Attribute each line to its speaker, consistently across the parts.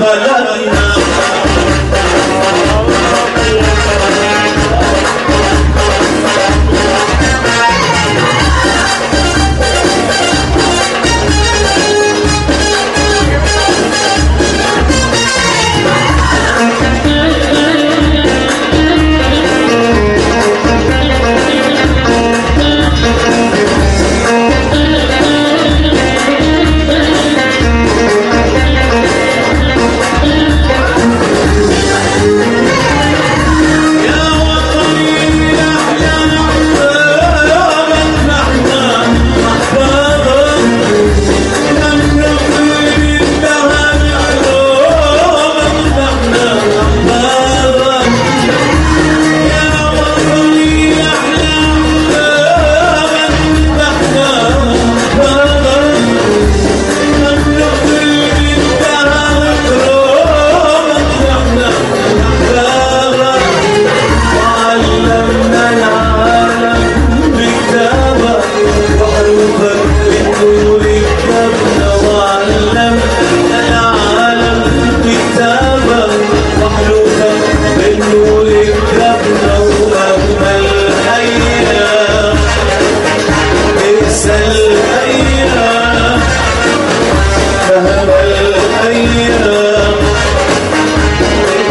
Speaker 1: بلغنا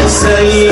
Speaker 1: سيئة